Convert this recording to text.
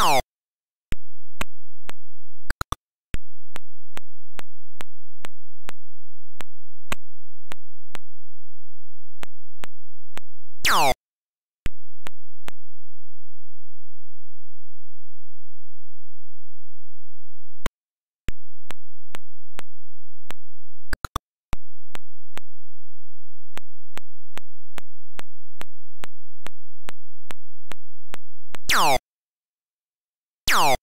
Ow. Oh.